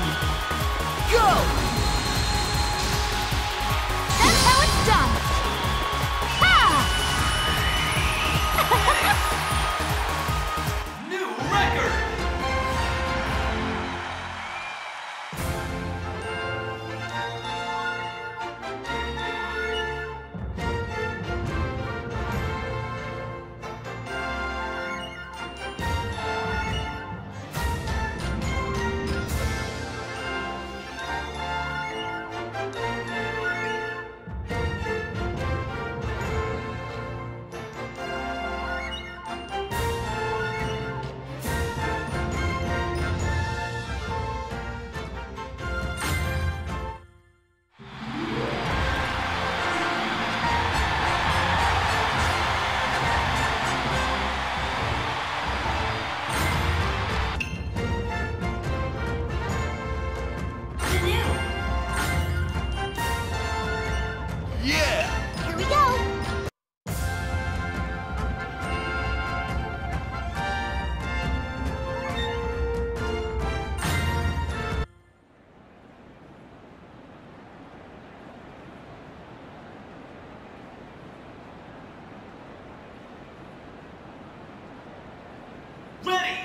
perfection! Go! Ready!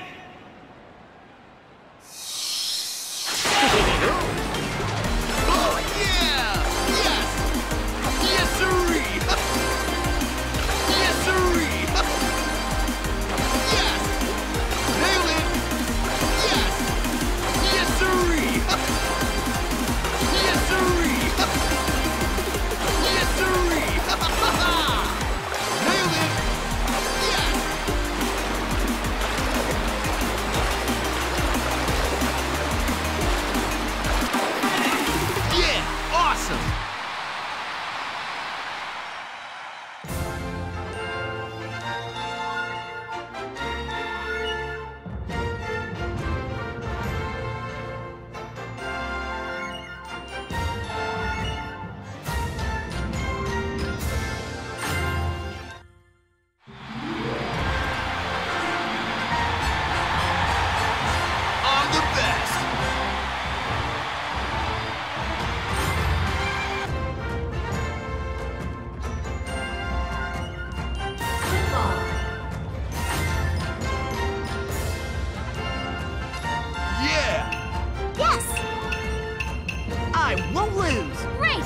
I won't lose! Great!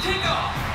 Kick off!